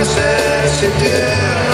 laisser s'éteindre.